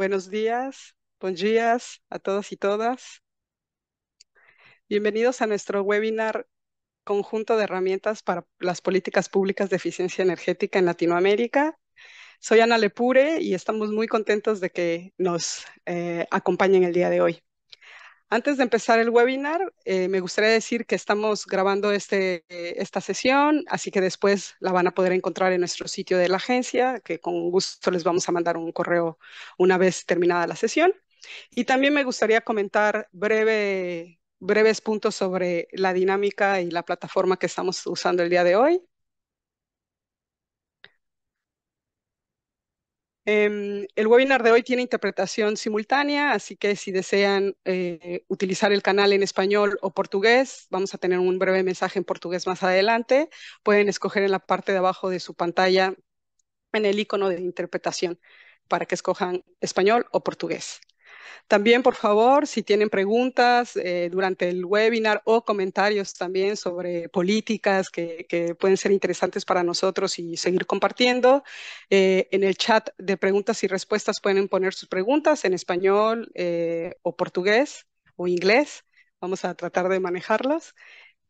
Buenos días, buenos días a todos y todas. Bienvenidos a nuestro webinar Conjunto de herramientas para las políticas públicas de eficiencia energética en Latinoamérica. Soy Ana Lepure y estamos muy contentos de que nos eh, acompañen el día de hoy. Antes de empezar el webinar, eh, me gustaría decir que estamos grabando este, esta sesión, así que después la van a poder encontrar en nuestro sitio de la agencia, que con gusto les vamos a mandar un correo una vez terminada la sesión. Y también me gustaría comentar breve, breves puntos sobre la dinámica y la plataforma que estamos usando el día de hoy. Em, el webinar de hoy tiene interpretación simultánea, así que si desean eh, utilizar el canal en español o portugués, vamos a tener un breve mensaje en portugués más adelante. Pueden escoger en la parte de abajo de su pantalla en el icono de interpretación para que escojan español o portugués. También, por favor, si tienen preguntas eh, durante el webinar o comentarios también sobre políticas que, pueden ser interesantes para nosotros y seguir compartiendo, eh, en el chat de preguntas y respuestas pueden poner sus preguntas en español eh, o portugués o inglés. Vamos a tratar de manejarlas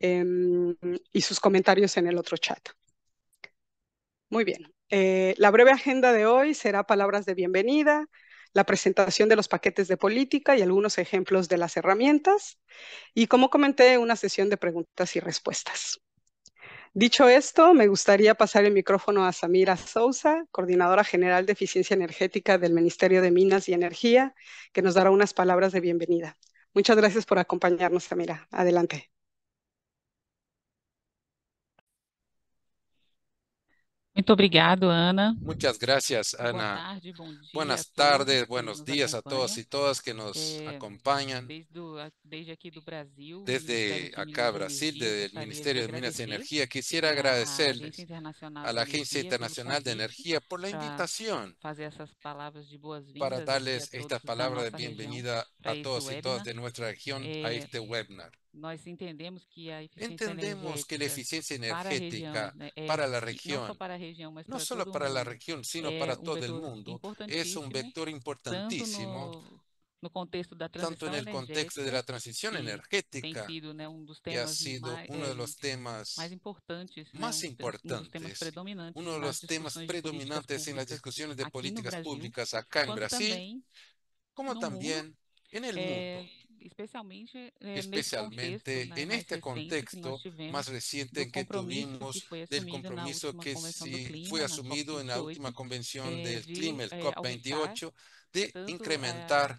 em, y sus comentarios en el otro chat. Muy bien. la breve agenda de hoy será palabras de bienvenida, la presentación de los paquetes de política y algunos ejemplos de las herramientas. Y como comenté, una sesión de preguntas y respuestas. Dicho esto, me gustaría pasar el micrófono a Samira Sousa, coordinadora general de eficiencia energética del Ministerio de Minas y Energía, que nos dará unas palabras de bienvenida. Muchas gracias por acompañarnos, Samira. Adelante. Muito obrigado, Ana. Muchas gracias, Ana. Tarde, Buenas tardes, buenos días a todos y todas que nos é, acompañan. Desde, do Brasil, desde acá, Brasil, desde el Ministerio de Minas y Energía, quisiera agradecerles a la Agencia Internacional de Energía por la invitación para darles estas palabras de bienvenida a todos y todas de nuestra región a este webinar. Nós entendemos que a eficiência Entendemos que la eficiencia energética para la región, no solo para la región, sino para todo el mundo, es un vector importantísimo tanto en el contexto de la transición energética, que ha sido uno de los temas más importantes, uno de los temas predominantes en las discusiones de políticas públicas acá en Brasil, como también en el mundo especialmente, especialmente en este contexto más reciente en que tuvimos del compromiso que sí fue asumido en la última convención del clima, el COP28, de incrementar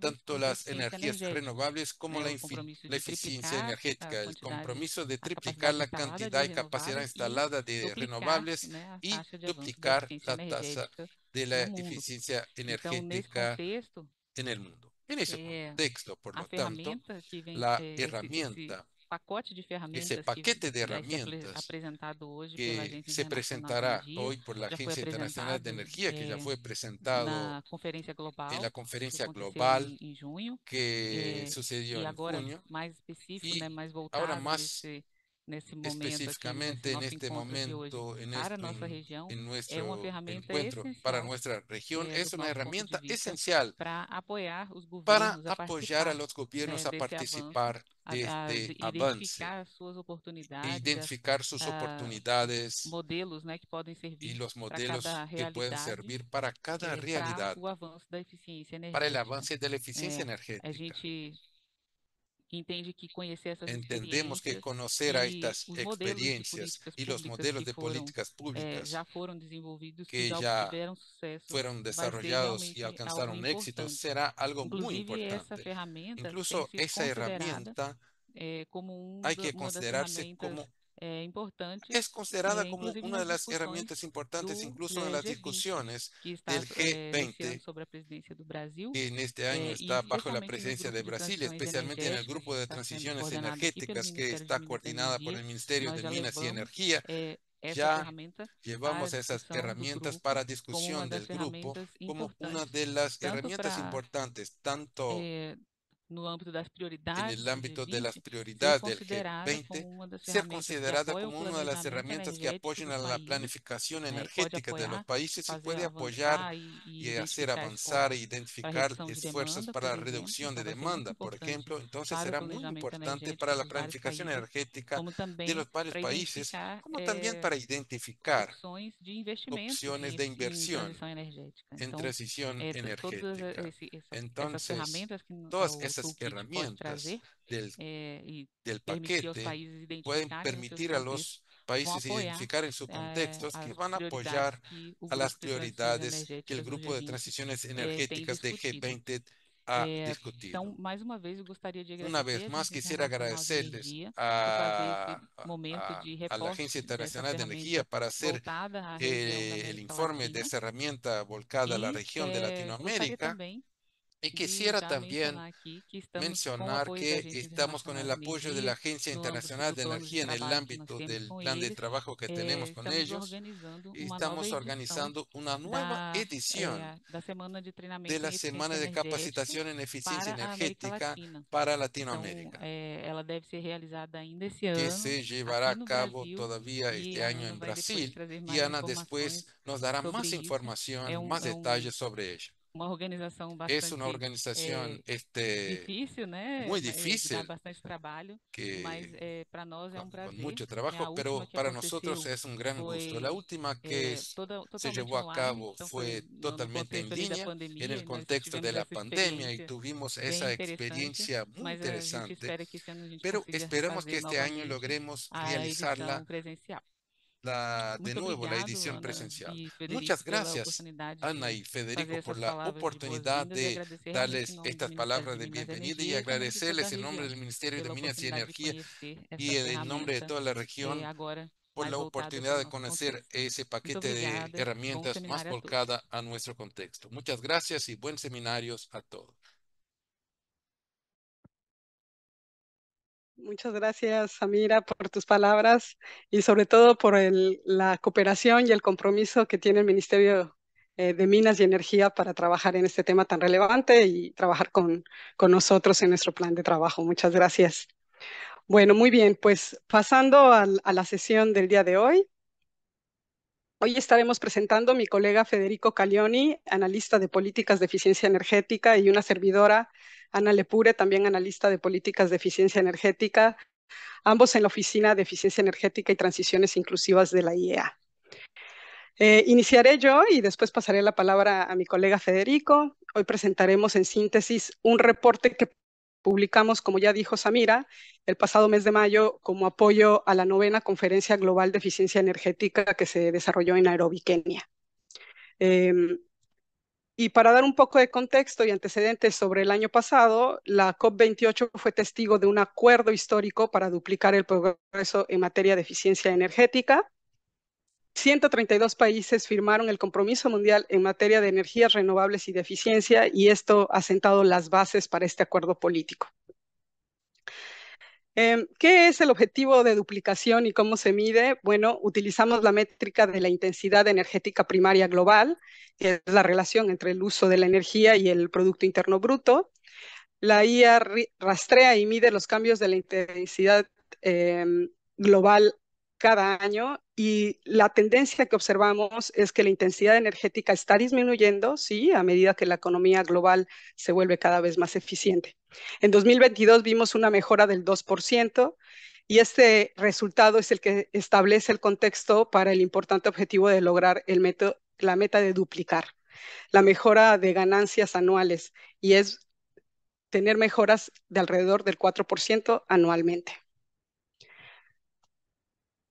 tanto las energías renovables como la, eficiencia energética, el compromiso de triplicar la cantidad y capacidad instalada de renovables y duplicar la tasa de la eficiencia energética en el mundo. En ese contexto, por lo tanto, la herramienta, ese paquete de herramientas que se presentará hoy por la Agencia Internacional de Energía, que ya fue presentado en la conferencia global que sucedió en junio, y ahora más específicamente en este momento, en, en nuestro encuentro para nuestra región, es una herramienta esencial para apoyar a los gobiernos a participar de este avance, identificar sus oportunidades y los modelos que pueden servir para cada realidad, para el avance de la eficiencia energética. Entendemos que conocer a estas experiencias y los modelos de políticas públicas que ya fueron desarrollados y alcanzaron éxito será algo muy importante. Incluso esa herramienta hay que considerarse como es considerada como una de las herramientas importantes incluso en las discusiones del G20, que en este año está bajo la presencia de Brasil, especialmente en el grupo de transiciones energéticas que está coordinada por el Ministerio de Minas y Energía. Ya llevamos esas herramientas para discusión del grupo como una de las herramientas importantes, tanto en el ámbito de las prioridades del G20, ser considerada como una de las herramientas que apoyan a la planificación energética de los países y puede apoyar y hacer avanzar e identificar esfuerzos para la reducción de demanda, por ejemplo. Entonces será muy importante para la planificación energética de los varios países, como también para identificar opciones de inversión en transición energética. Entonces, todas esas herramientas del, eh, del paquete pueden permitir a los países identificar en sus eh, contextos que van a apoyar a las prioridades que el grupo de transiciones eh, energéticas de G20 ha discutido. Una vez más, quisiera agradecerles a, a, la Agencia Internacional de Energía para hacer el informe de esa herramienta volcada a la región de Latinoamérica. Y quisiera también mencionar que estamos con el apoyo de la Agencia Internacional de Energía en el ámbito del plan de trabajo que tenemos con ellos. Y estamos organizando una nueva edición de la Semana de Capacitación en Eficiencia Energética para Latinoamérica, que se llevará a cabo todavía este año en Brasil. Y Ana después nos dará más información, más detalles sobre ella uma organização bastante es una organización é, este, difícil, né? Muy difícil. É, bastante trabalho, que, mas é, para nós é um prazer. Mucho trabajo, pero para nosotros es un gran gusto. La última que é, toda, se llevó a cabo online, fue totalmente en línea, pandemia, en el contexto de la pandemia, y tuvimos esa experiencia muy interesante. Pero esperamos que este año logremos realizarla la, de nuevo la edición presencial. Muchas gracias, Ana y Federico, por la oportunidad de darles estas palabras de bienvenida y agradecerles en nombre del Ministerio de Minas y Energía y en nombre de toda la región por la oportunidad de conocer ese paquete de herramientas más volcada a nuestro contexto. Muchas gracias y buen seminarios a todos. Muchas gracias, Samira, por tus palabras y sobre todo por la cooperación y el compromiso que tiene el Ministerio eh, de Minas y Energía para trabajar en este tema tan relevante y trabajar con, con nosotros en nuestro plan de trabajo. Muchas gracias. Bueno, muy bien, pues pasando a la sesión del día de hoy. Hoy estaremos presentando a mi colega Federico Calioni, analista de políticas de eficiencia energética, y una servidora, Ana Lepure, también analista de políticas de eficiencia energética, ambos en la Oficina de Eficiencia Energética y Transiciones Inclusivas de la IEA. Eh, iniciaré yo y después pasaré la palabra a mi colega Federico. Hoy presentaremos en síntesis un reporte que publicamos, como ya dijo Samira, el pasado mes de mayo como apoyo a la novena Conferencia Global de Eficiencia Energética que se desarrolló en Nairobi, Kenia. Em, y para dar un poco de contexto y antecedentes sobre el año pasado, la COP28 fue testigo de un acuerdo histórico para duplicar el progreso en materia de eficiencia energética. 132 países firmaron el compromiso mundial en materia de energías renovables y de eficiencia y esto ha sentado las bases para este acuerdo político. Em, ¿Qué es el objetivo de duplicación y cómo se mide? Bueno, utilizamos la métrica de la intensidad energética primaria global, que es la relación entre el uso de la energía y el Producto Interno Bruto. La IA rastrea y mide los cambios de la intensidad em, global cada año y la tendencia que observamos es que la intensidad energética está disminuyendo, sí, a medida que la economía global se vuelve cada vez más eficiente. En 2022 vimos una mejora del 2% y este resultado es el que establece el contexto para el importante objetivo de lograr la meta de duplicar, la mejora de ganancias anuales y es tener mejoras de alrededor del 4% anualmente.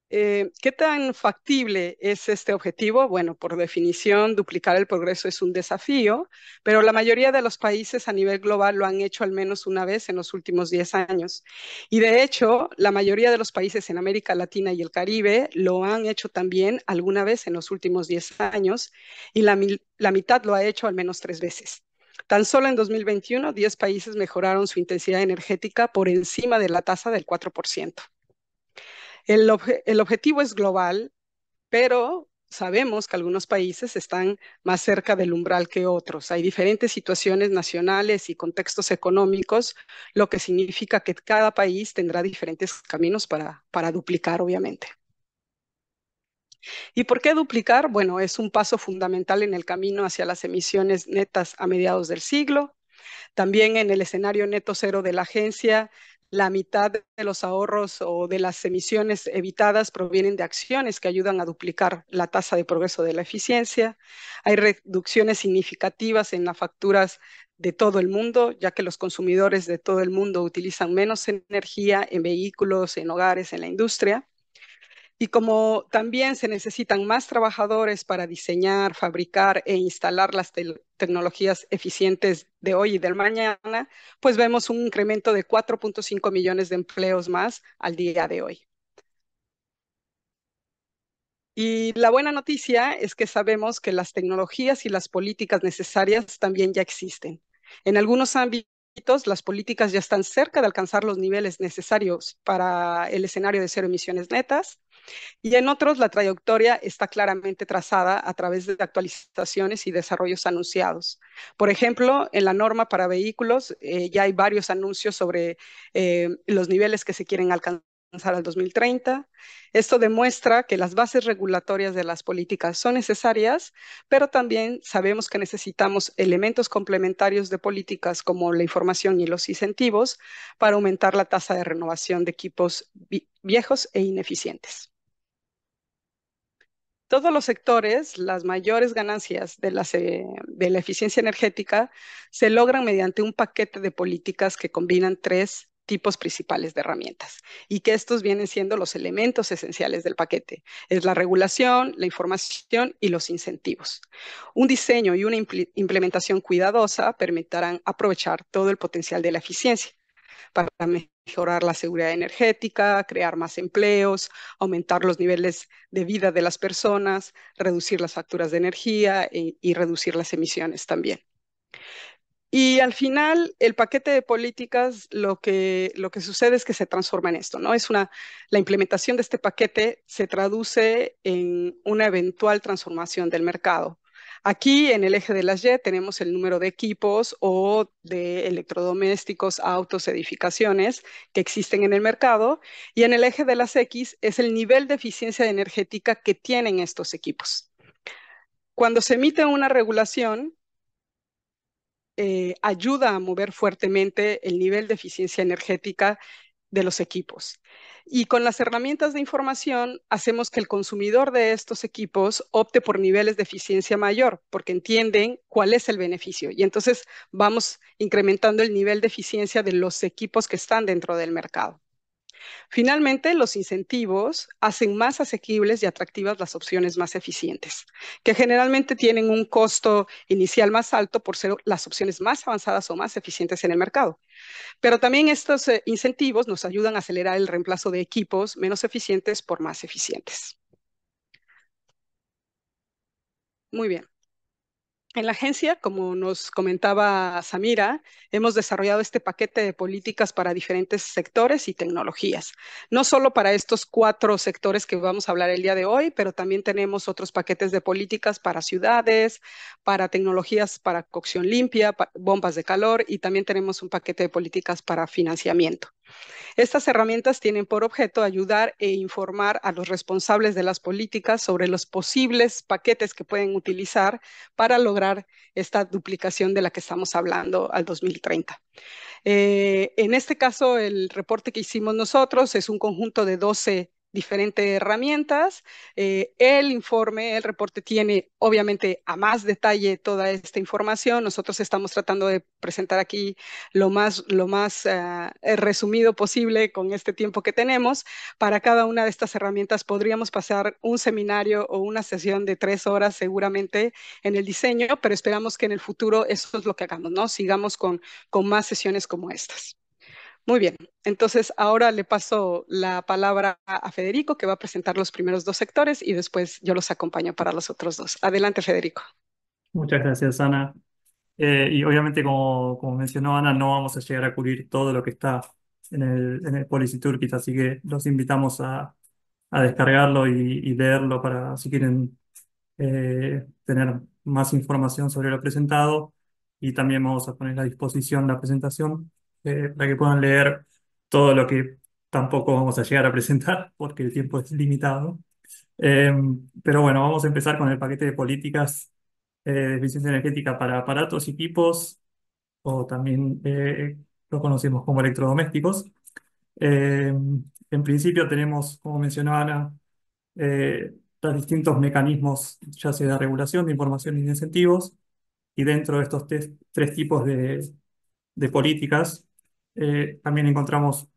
Eh, ¿Qué tan factible es este objetivo? Bueno, por definición, duplicar el progreso es un desafío, pero la mayoría de los países a nivel global lo han hecho al menos una vez en los últimos 10 años. Y de hecho, la mayoría de los países en América Latina y el Caribe lo han hecho también alguna vez en los últimos 10 años y la, mitad lo ha hecho al menos tres veces. Tan solo en 2021, 10 países mejoraron su intensidad energética por encima de la tasa del 4%. El, objetivo es global, pero sabemos que algunos países están más cerca del umbral que otros. Hay diferentes situaciones nacionales y contextos económicos, lo que significa que cada país tendrá diferentes caminos para, duplicar, obviamente. ¿Y por qué duplicar? Bueno, es un paso fundamental en el camino hacia las emisiones netas a mediados del siglo. También en el escenario neto cero de la agencia, la mitad de los ahorros o de las emisiones evitadas provienen de acciones que ayudan a duplicar la tasa de progreso de la eficiencia. Hay reducciones significativas en las facturas de todo el mundo, ya que los consumidores de todo el mundo utilizan menos energía en vehículos, en hogares, en la industria. Y como también se necesitan más trabajadores para diseñar, fabricar e instalar las tecnologías eficientes de hoy y del mañana, pues vemos un incremento de 4.5 millones de empleos más al día de hoy. Y la buena noticia es que sabemos que las tecnologías y las políticas necesarias también ya existen. En algunos ámbitos, las políticas ya están cerca de alcanzar los niveles necesarios para el escenario de cero emisiones netas y en otros, la trayectoria está claramente trazada a través de actualizaciones y desarrollos anunciados. Por ejemplo, en la norma para vehículos eh, ya hay varios anuncios sobre eh, los niveles que se quieren alcanzar al 2030. Esto demuestra que las bases regulatorias de las políticas son necesarias, pero también sabemos que necesitamos elementos complementarios de políticas como la información y los incentivos para aumentar la tasa de renovación de equipos viejos e ineficientes todos los sectores, las mayores ganancias de la, de la, eficiencia energética se logran mediante un paquete de políticas que combinan tres tipos principales de herramientas y que estos vienen siendo los elementos esenciales del paquete. Es la regulación, la información y los incentivos. Un diseño y una implementación cuidadosa permitirán aprovechar todo el potencial de la eficiencia para mejorar la seguridad energética, crear más empleos, aumentar los niveles de vida de las personas, reducir las facturas de energía y, y reducir las emisiones también. Y al final, el paquete de políticas, lo que, lo que sucede es que se transforma en esto, ¿no? Es una, la implementación de este paquete se traduce en una eventual transformación del mercado. Aquí en el eje de las Y tenemos el número de equipos o de electrodomésticos, autos, edificaciones que existen en el mercado y en el eje de las X es el nivel de eficiencia energética que tienen estos equipos. Cuando se emite una regulación, eh, ayuda a mover fuertemente el nivel de eficiencia energética de los equipos. Y con las herramientas de información hacemos que el consumidor de estos equipos opte por niveles de eficiencia mayor, porque entienden cuál es el beneficio. Y entonces vamos incrementando el nivel de eficiencia de los equipos que están dentro del mercado. Finalmente, los incentivos hacen más asequibles y atractivas las opciones más eficientes, que generalmente tienen un costo inicial más alto por ser las opciones más avanzadas o más eficientes en el mercado. Pero también estos eh, incentivos nos ayudan a acelerar el reemplazo de equipos menos eficientes por más eficientes. Muy bien. En la agencia, como nos comentaba Samira, hemos desarrollado este paquete de políticas para diferentes sectores y tecnologías. No solo para estos cuatro sectores que vamos a hablar el día de hoy, pero también tenemos otros paquetes de políticas para ciudades, para tecnologías para cocción limpia, bombas de calor y también tenemos un paquete de políticas para financiamiento. Estas herramientas tienen por objeto ayudar e informar a los responsables de las políticas sobre los posibles paquetes que pueden utilizar para lograr esta duplicación de la que estamos hablando al 2030. Eh, en este caso, el reporte que hicimos nosotros es un conjunto de 12 diferentes herramientas. Eh, el informe, el reporte tiene obviamente a más detalle toda esta información. Nosotros estamos tratando de presentar aquí lo más, lo más eh, resumido posible con este tiempo que tenemos. Para cada una de estas herramientas podríamos pasar un seminario o una sesión de tres horas seguramente en el diseño, pero esperamos que en el futuro eso es lo que hagamos, ¿no? Sigamos con, con más sesiones como estas. Muy bien, entonces ahora le paso la palabra a Federico, que va a presentar los primeros dos sectores y después yo los acompaño para los otros dos. Adelante, Federico. Muchas gracias, Ana. Eh, y obviamente, como, como mencionó Ana, no vamos a llegar a cubrir todo lo que está en el, en el Policy Toolkit, así que los invitamos a, a descargarlo y, y, leerlo para, si quieren tener más información sobre lo presentado y también vamos a poner a disposición la presentación para que puedan leer todo lo que tampoco vamos a llegar a presentar porque el tiempo es limitado. pero bueno, vamos a empezar con el paquete de políticas de eficiencia energética para aparatos y equipos, o también lo conocemos como electrodomésticos. en principio tenemos, como mencionaba Ana, los distintos mecanismos, ya sea de regulación, de información y de incentivos, y dentro de estos tres tipos de, de políticas, eh, también encontramos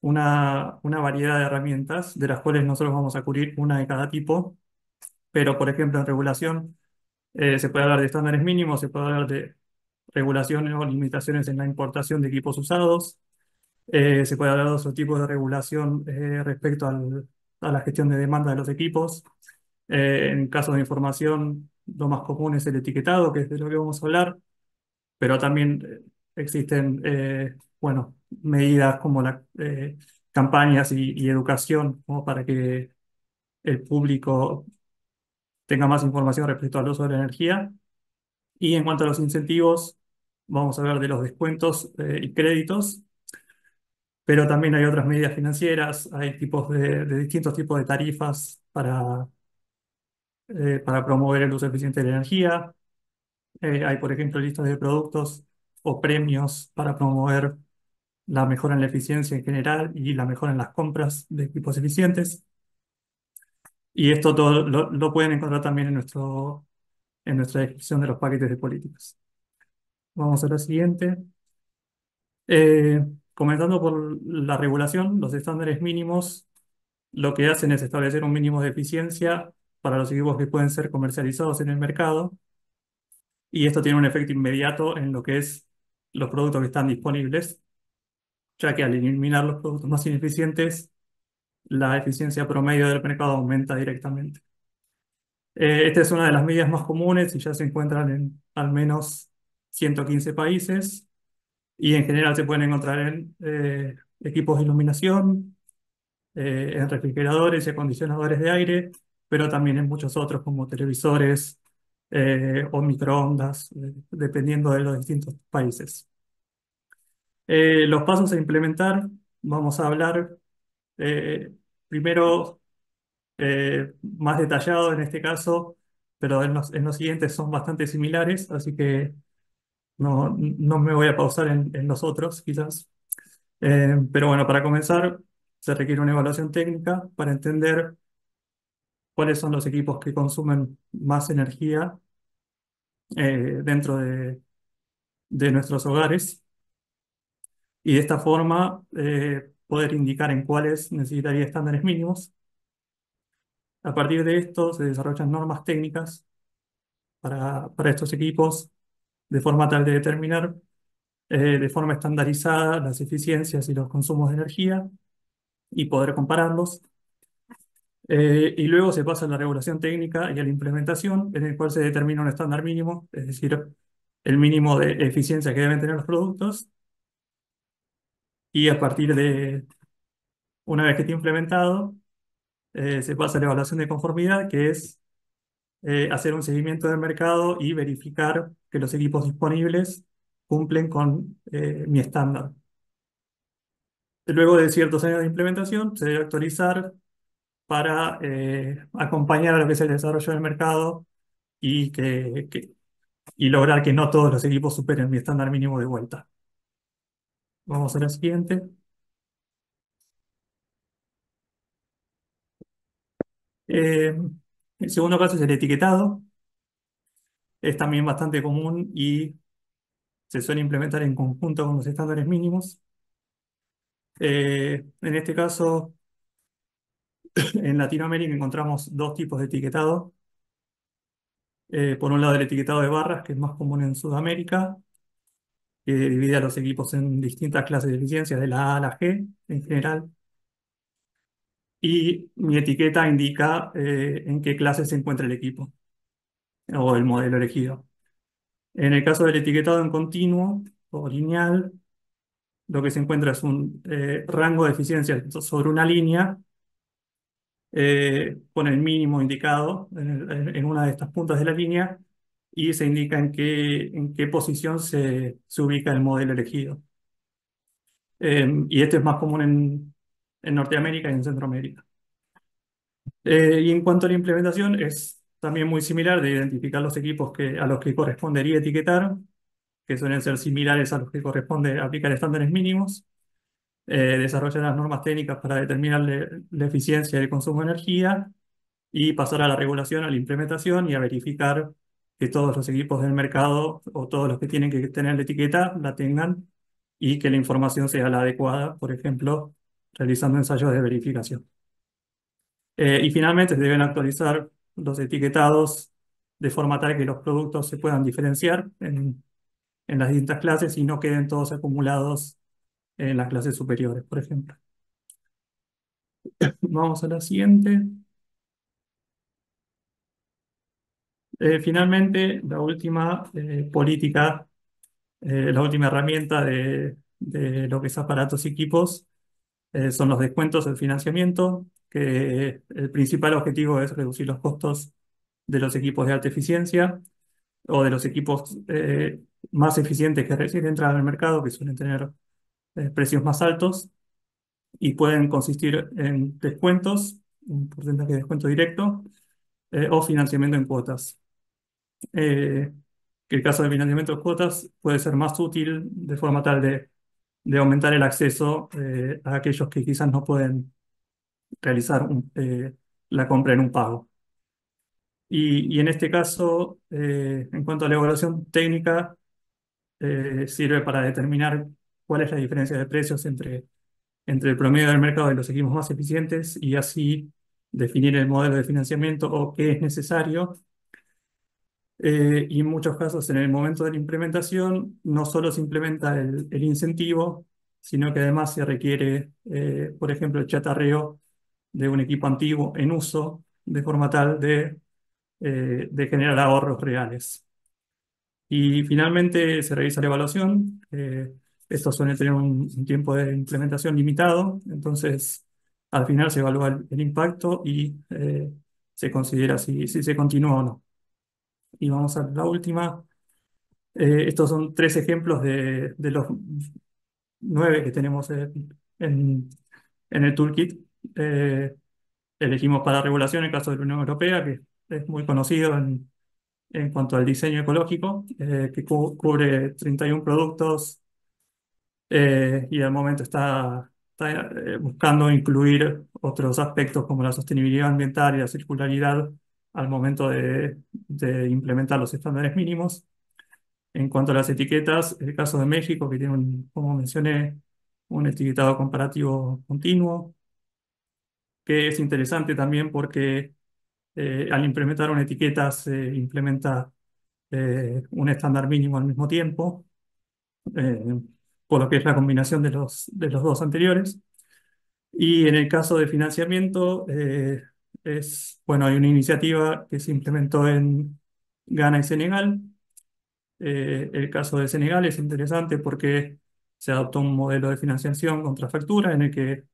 una, una variedad de herramientas, de las cuales nosotros vamos a cubrir una de cada tipo, pero por ejemplo en regulación eh, se puede hablar de estándares mínimos, se puede hablar de regulaciones o limitaciones en la importación de equipos usados, eh, se puede hablar de otros tipos de regulación respecto al, a la gestión de demanda de los equipos. Eh, en caso de información, lo más común es el etiquetado, que es de lo que vamos a hablar, pero también eh, existen, eh, bueno, medidas como las campañas y, educación, para que el público tenga más información respecto al uso de la energía. Y en cuanto a los incentivos, vamos a hablar de los descuentos y créditos pero también hay otras medidas financieras, hay tipos de, distintos tipos de tarifas para, eh, para promover el uso eficiente de la energía. Eh, hay, por ejemplo, listas de productos o premios para promover la mejora en la eficiencia en general y la mejora en las compras de equipos eficientes. Y esto todo lo, pueden encontrar también en, nuestro, en nuestra descripción de los paquetes de políticas. Vamos a la siguiente. Eh, Comenzando por la regulación, los estándares mínimos lo que hacen es establecer un mínimo de eficiencia para los equipos que pueden ser comercializados en el mercado y esto tiene un efecto inmediato en lo que es los productos que están disponibles, ya que al eliminar los productos más ineficientes, la eficiencia promedio del mercado aumenta directamente. Eh, esta es una de las medidas más comunes y ya se encuentran en al menos 115 países y en general se pueden encontrar en eh, equipos de iluminación, eh, en refrigeradores y acondicionadores de aire, pero también en muchos otros como televisores eh, o microondas, dependiendo de los distintos países. los pasos a implementar, vamos a hablar primero más detallado en este caso, pero en los, en los siguientes son bastante similares, así que no, no me voy a pausar en, en los otros, quizás. Eh, pero bueno, para comenzar, se requiere una evaluación técnica para entender cuáles son los equipos que consumen más energía eh, dentro de, nuestros hogares. Y de esta forma eh, poder indicar en cuáles necesitaría estándares mínimos. A partir de esto se desarrollan normas técnicas para, para estos equipos de forma tal de determinar eh, de forma estandarizada las eficiencias y los consumos de energía y poder compararlos. Eh, y luego se pasa a la regulación técnica y a la implementación, en el cual se determina un estándar mínimo, es decir, el mínimo de eficiencia que deben tener los productos. Y a partir de, una vez que esté implementado, eh, se pasa a la evaluación de conformidad, que es eh, hacer un seguimiento del mercado y verificar que los equipos disponibles cumplen con eh, mi estándar. Luego de ciertos años de implementación, se debe actualizar para eh, acompañar a lo que es el desarrollo del mercado y, que, y lograr que no todos los equipos superen mi estándar mínimo de vuelta. Vamos a la siguiente. El segundo caso es el etiquetado. Es también bastante común y se suele implementar en conjunto con los estándares mínimos. Eh, en este caso, en Latinoamérica encontramos dos tipos de etiquetado. Eh, por un lado, el etiquetado de barras, que es más común en Sudamérica, que divide a los equipos en distintas clases de eficiencia, de la A a la G en general y mi etiqueta indica eh, en qué clase se encuentra el equipo o el modelo elegido. En el caso del etiquetado en continuo o lineal, lo que se encuentra es un eh, rango de eficiencia sobre una línea eh, el mínimo indicado en, una de estas puntas de la línea y se indica en qué, en qué posición se, se ubica el modelo elegido. Em, y este es más común en, en Norteamérica y en Centroamérica. Eh, y en cuanto a la implementación, es también muy similar de identificar los equipos que, a los que correspondería etiquetar, que suelen ser similares a los que corresponde aplicar estándares mínimos, eh, desarrollar las normas técnicas para determinar la eficiencia del consumo de energía y pasar a la regulación, a la implementación y a verificar que todos los equipos del mercado o todos los que tienen que tener la etiqueta la tengan y que la información sea la adecuada, por ejemplo, realizando ensayos de verificación. Eh, y finalmente se deben actualizar los etiquetados de forma tal que los productos se puedan diferenciar en, en las distintas clases y no queden todos acumulados en las clases superiores, por ejemplo. Vamos a la siguiente. Eh, finalmente, la última eh, política, eh, la última herramienta de, de, lo que es aparatos y equipos son los descuentos del financiamiento, que el principal objetivo es reducir los costos de los equipos de alta eficiencia o de los equipos más eficientes que recién entran al mercado, que suelen tener precios más altos y pueden consistir en descuentos, un porcentaje de descuento directo, o financiamiento en cuotas eh, el caso de financiamiento de cuotas puede ser más útil de forma tal de, de aumentar el acceso eh, a aquellos que quizás no pueden realizar eh, la compra en un pago. Y, y en este caso, eh, en cuanto a la evaluación técnica, sirve para determinar cuál es la diferencia de precios entre, entre el promedio del mercado y los equipos más eficientes y así definir el modelo de financiamiento o qué es necesario eh, y en muchos casos, en el momento de la implementación, no solo se implementa el, el incentivo, sino que además se requiere, eh, por ejemplo, el chatarreo de un equipo antiguo en uso, de forma tal de, eh, de generar ahorros reales. Y finalmente se realiza la evaluación. Esto suele tener un, tiempo de implementación limitado, entonces al final se evalúa el, el impacto y se considera si, si se continúa o no. Y vamos a la última. Eh, estos son tres ejemplos de, de, los nueve que tenemos en, en, el toolkit. Eh, elegimos para regulación el caso de la Unión Europea, que es muy conocido en, en cuanto al diseño ecológico, eh, que cubre 31 productos y al momento está, está buscando incluir otros aspectos como la sostenibilidad ambiental y la circularidad al momento de, implementar los estándares mínimos. En cuanto a las etiquetas, el caso de México, que tiene, un, como mencioné, un etiquetado comparativo continuo, que es interesante también porque eh, al implementar una etiqueta se implementa eh, un estándar mínimo al mismo tiempo, eh, por lo que es la combinación de los, de los dos anteriores. Y en el caso de financiamiento, es, bueno, hay una iniciativa que se implementó en Ghana y Senegal. Eh, el caso de Senegal es interesante porque se adoptó un modelo de financiación contra factura en el que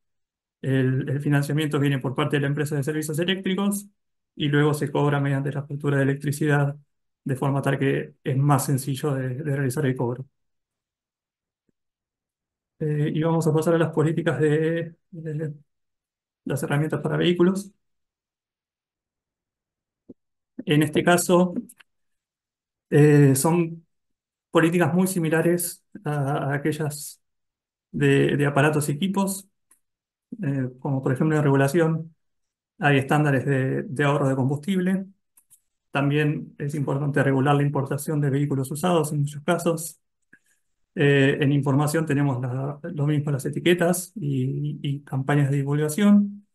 el, financiamiento viene por parte de la empresa de servicios eléctricos y luego se cobra mediante la factura de electricidad de forma tal que es más sencillo de, realizar el cobro. Eh, y vamos a pasar a las políticas de las herramientas para vehículos. En este caso, eh, son políticas muy similares a, aquellas de, aparatos y equipos, eh, como por ejemplo en regulación hay estándares de, ahorro de combustible. También es importante regular la importación de vehículos usados en muchos casos. Eh, en información tenemos lo mismo las etiquetas y, campañas de divulgación.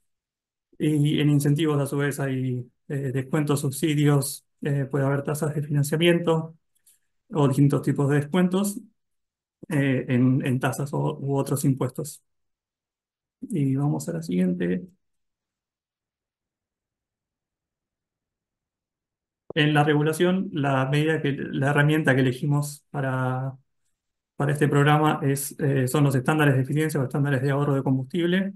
Y en incentivos a su vez hay eh, descuentos, subsidios, eh, puede haber tasas de financiamiento o distintos tipos de descuentos eh, en, tasas u otros impuestos. Y vamos a la siguiente. En la regulación, la medida que la herramienta que elegimos para, para este programa es, son los estándares de eficiencia o estándares de ahorro de combustible,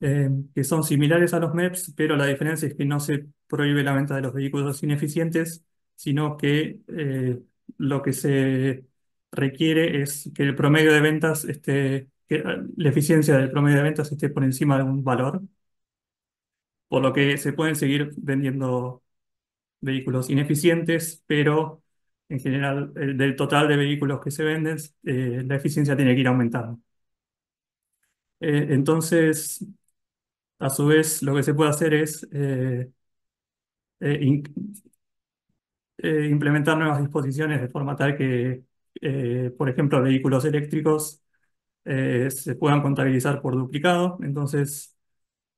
que son similares a los MEPS, pero la diferencia es que no se prohíbe la venta de los vehículos ineficientes, sino que lo que se requiere es que el promedio de ventas esté, que la eficiencia del promedio de ventas esté por encima de un valor, por lo que se pueden seguir vendiendo vehículos ineficientes, pero en general del total de vehículos que se venden, eh, la eficiencia tiene que ir aumentando. Eh, entonces, a su vez, lo que se puede hacer es eh, implementar nuevas disposiciones de forma tal que, por ejemplo, vehículos eléctricos se puedan contabilizar por duplicado. Entonces,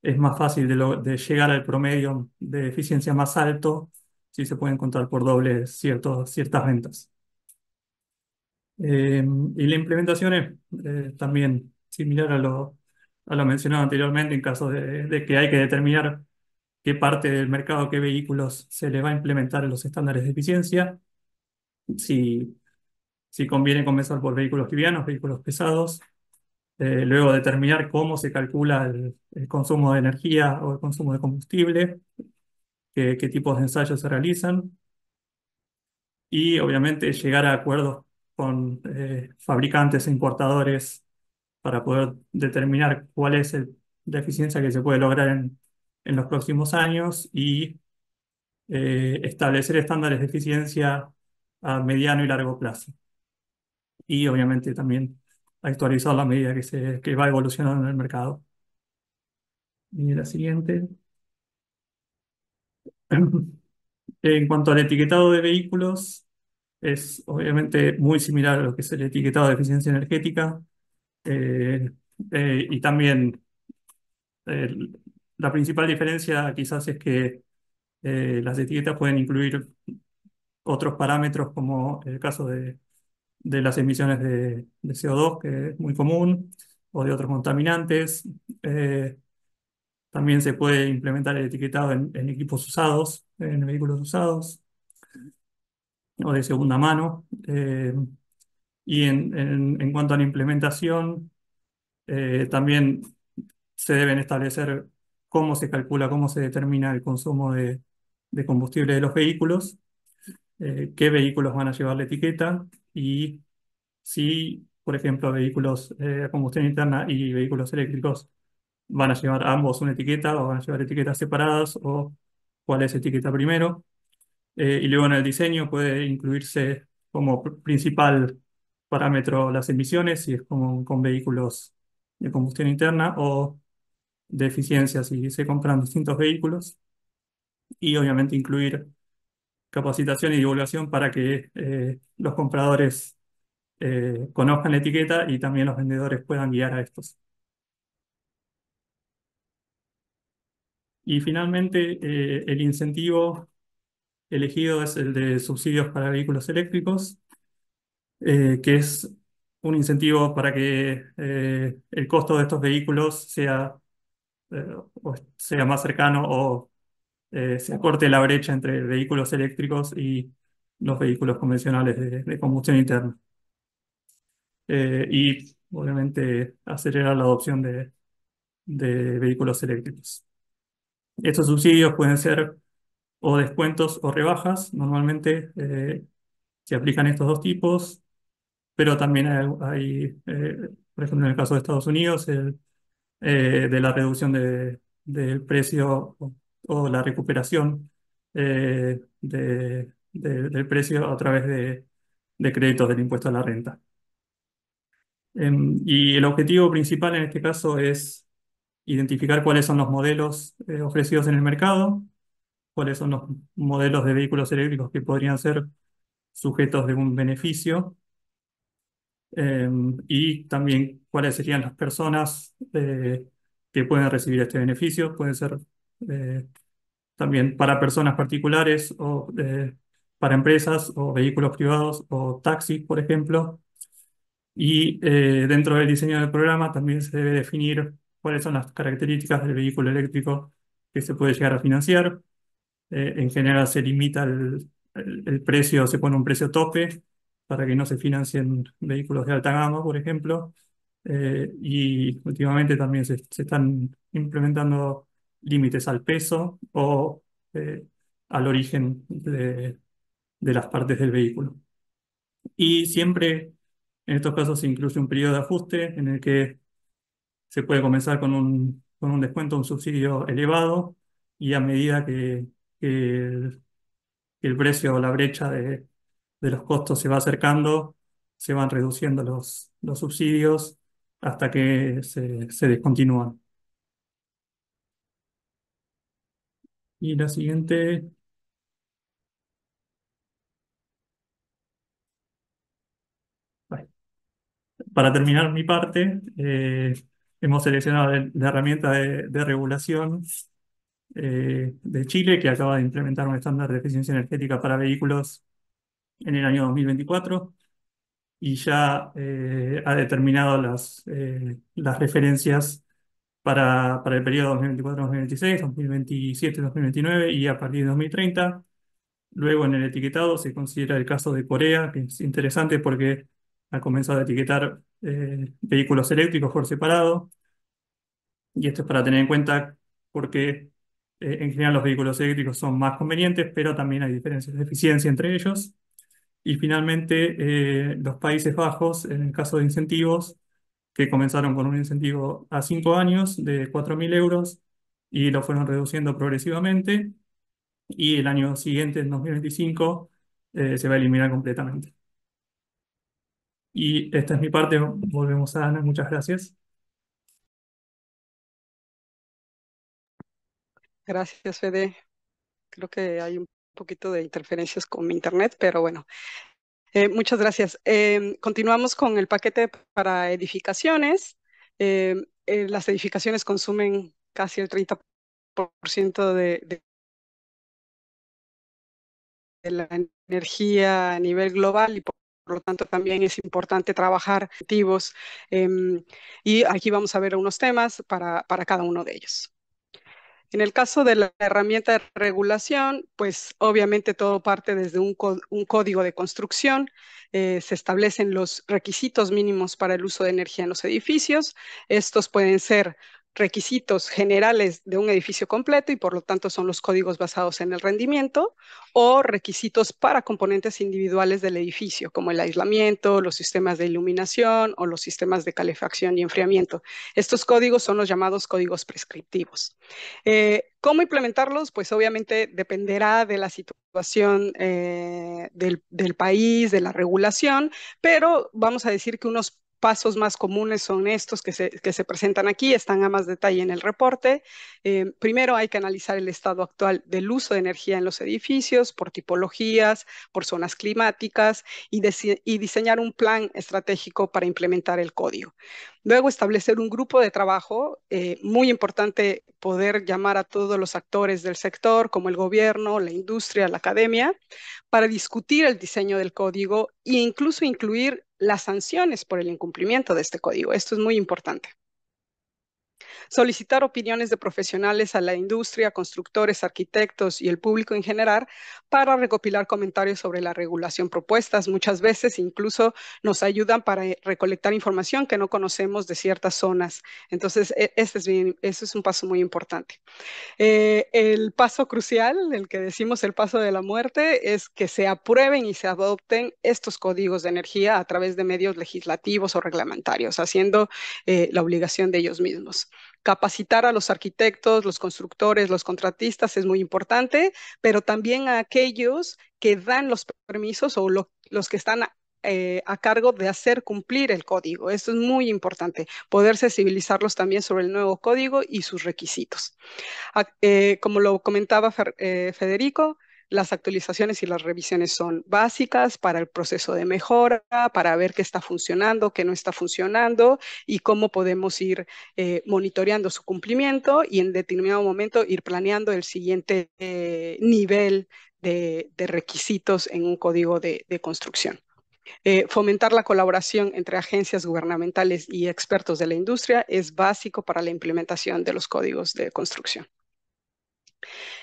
es más fácil de, llegar al promedio de eficiencia más alto si se pueden contar por doble ciertas ventas. Eh, y la implementación es eh, también similar a lo, a lo mencionado anteriormente en caso de, que hay que determinar qué parte del mercado, qué vehículos se le va a implementar en los estándares de eficiencia. Si, si conviene comenzar por vehículos livianos, vehículos pesados, eh, luego determinar cómo se calcula el, consumo de energía o el consumo de combustible, qué, tipos de ensayos se realizan y obviamente llegar a acuerdos con eh, fabricantes e importadores para poder determinar cuál es la eficiencia que se puede lograr en, los próximos años y eh, establecer estándares de eficiencia a mediano y largo plazo. Y obviamente también actualizar la medida que, se, que va evolucionando en el mercado. Y la siguiente. En cuanto al etiquetado de vehículos, es obviamente muy similar a lo que es el etiquetado de eficiencia energética. Eh, eh, y también la principal diferencia quizás es que eh, las etiquetas pueden incluir otros parámetros como el caso de las emisiones de, CO2, que es muy común, o de otros contaminantes. También se puede implementar el etiquetado en, equipos usados, en vehículos usados, o de segunda mano. Eh, y en, cuanto a la implementación, eh, también se deben establecer cómo se calcula, cómo se determina el consumo de, de combustible de los vehículos, qué vehículos van a llevar la etiqueta y si, por ejemplo, vehículos eh, a combustión interna y vehículos eléctricos van a llevar ambos una etiqueta o van a llevar etiquetas separadas o cuál es etiqueta primero. Eh, y luego en el diseño puede incluirse como principal parámetro las emisiones, si es como con vehículos de combustión interna o de eficiencia si se compran distintos vehículos. Y obviamente incluir capacitación y divulgación para que eh, los compradores eh, conozcan la etiqueta y también los vendedores puedan guiar a estos. Y finalmente, eh, el incentivo elegido es el de subsidios para vehículos eléctricos, que es un incentivo para que el costo de estos vehículos sea, sea más cercano o eh, se acorte la brecha entre vehículos eléctricos y los vehículos convencionales de, combustión interna. Eh, y obviamente acelerar la adopción de, vehículos eléctricos. Estos subsidios pueden ser o descuentos o rebajas. Normalmente eh, se aplican estos dos tipos, pero también hay, por ejemplo, en el caso de Estados Unidos, el, de la reducción del precio o la recuperación eh, del precio a través de, créditos del impuesto a la renta. Em, y el objetivo principal en este caso es identificar cuáles son los modelos eh, ofrecidos en el mercado, cuáles son los modelos de vehículos eléctricos que podrían ser sujetos de un beneficio em, y también cuáles serían las personas eh, que pueden recibir este beneficio. Pueden ser eh, también para personas particulares o para empresas o vehículos privados o taxis, por ejemplo. Y dentro del diseño del programa también se debe definir cuáles son las características del vehículo eléctrico que se puede llegar a financiar. en general se limita el, el, precio, se pone un precio tope para que no se financien vehículos de alta gama, por ejemplo. y últimamente también se, están implementando límites al peso o al origen de, de las partes del vehículo. Y siempre en estos casos se incluye un periodo de ajuste en el que se puede comenzar con un, con un descuento, un subsidio elevado, y a medida que, el, precio o la brecha de, los costos se va acercando, se van reduciendo los, los subsidios hasta que se, se descontinúan. Y la siguiente para terminar mi parte, eh, hemos seleccionado la herramienta de, regulación eh, de Chile, que acaba de implementar un estándar de eficiencia energética para vehículos en el año 2024 y ya eh, ha determinado las, las referencias para, para el periodo 2024-2026, 2027-2029 y a partir de 2030. Luego en el etiquetado se considera el caso de Corea, que es interesante porque ha comenzado a etiquetar eh, vehículos eléctricos por separado. Y esto es para tener en cuenta porque eh, en general los vehículos eléctricos son más convenientes, pero también hay diferencias de eficiencia entre ellos. Y finalmente, eh, los Países Bajos, en el caso de incentivos, que comenzaron con un incentivo a cinco años de 4.000 euros y lo fueron reduciendo progresivamente. Y el año siguiente, en 2025, se va a eliminar completamente. Y esta es mi parte. Volvemos a Ana. Muchas gracias. Gracias, Fede. Creo que hay un poquito de interferencias con mi internet, pero bueno. Eh, muchas gracias. Em, continuamos con el paquete para edificaciones. Em, eh, las edificaciones consumen casi el 30% de, de, de la energía a nivel global y por por lo tanto, también es importante trabajar activos em, y aquí vamos a ver unos temas para, para cada uno de ellos. En el caso de la herramienta de regulación, pues obviamente todo parte desde un, un código de construcción. Eh, se establecen los requisitos mínimos para el uso de energía en los edificios. Estos pueden ser requisitos generales de un edificio completo y por lo tanto son los códigos basados en el rendimiento o requisitos para componentes individuales del edificio como el aislamiento, los sistemas de iluminación o los sistemas de calefacción y enfriamiento. Estos códigos son los llamados códigos prescriptivos. Eh, ¿Cómo implementarlos? Pues obviamente dependerá de la situación eh, del, del país, de la regulación, pero vamos a decir que unos pasos más comunes son estos que se, presentan aquí, están a más detalle en el reporte. Eh, primero hay que analizar el estado actual del uso de energía en los edificios por tipologías, por zonas climáticas y, y diseñar un plan estratégico para implementar el código. Luego establecer un grupo de trabajo, eh, muy importante poder llamar a todos los actores del sector, como el gobierno, la industria, la academia, para discutir el diseño del código e incluso incluir las sanciones por el incumplimiento de este código. Esto es muy importante solicitar opiniones de profesionales a la industria, constructores, arquitectos y el público en general para recopilar comentarios sobre la regulación propuestas. Muchas veces incluso nos ayudan para recolectar información que no conocemos de ciertas zonas. Entonces, este es un paso muy importante. Eh, el paso crucial, el que decimos el paso de la muerte, es que se aprueben y se adopten estos códigos de energía a través de medios legislativos o reglamentarios, haciendo eh, la obligación de ellos mismos. Capacitar a los arquitectos, los constructores, los contratistas es muy importante, pero también a aquellos que dan los permisos o los que están eh, a cargo de hacer cumplir el código. Esto es muy importante, poder sensibilizarlos también sobre el nuevo código y sus requisitos. Ah, eh, como lo comentaba eh, Federico, las actualizaciones y las revisiones son básicas para el proceso de mejora, para ver qué está funcionando, qué no está funcionando y cómo podemos ir eh, monitoreando su cumplimiento y en determinado momento ir planeando el siguiente eh, nivel de, requisitos en un código de, construcción. Eh, fomentar la colaboración entre agencias gubernamentales y expertos de la industria es básico para la implementación de los códigos de construcción.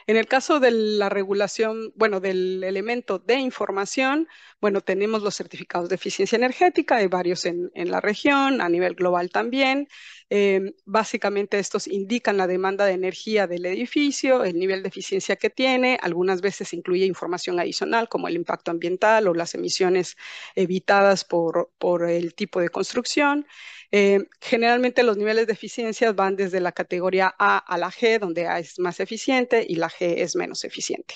En el caso de la regulación, bueno, del elemento de información, bueno, tenemos los certificados de eficiencia energética, hay varios en, la región, a nivel global también. Em, básicamente estos indican la demanda de energía del edificio, el nivel de eficiencia que tiene, algunas veces incluye información adicional como el impacto ambiental o las emisiones evitadas por, por el tipo de construcción. Eh, generalmente los niveles de eficiencia van desde la categoría A a la G, donde A es más eficiente y la G es menos eficiente.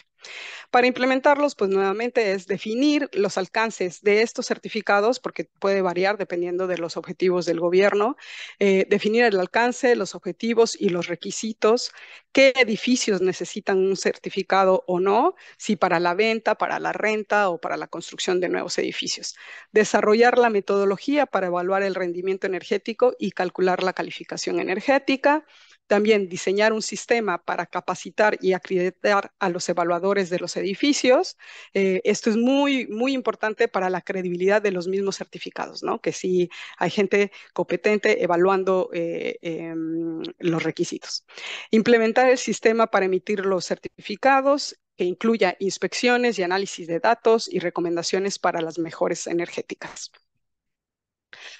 Para implementarlos, pues nuevamente es definir los alcances de estos certificados, porque puede variar dependiendo de los objetivos del gobierno, eh, definir el alcance, los objetivos y los requisitos, qué edificios necesitan un certificado o no, si para la venta, para la renta o para la construcción de nuevos edificios. Desarrollar la metodología para evaluar el rendimiento energético y calcular la calificación energética también diseñar un sistema para capacitar y acreditar a los evaluadores de los edificios. Eh, esto es muy, muy importante para la credibilidad de los mismos certificados, ¿no? Que si hay gente competente evaluando eh, em, los requisitos. Implementar el sistema para emitir los certificados que incluya inspecciones y análisis de datos y recomendaciones para las mejores energéticas.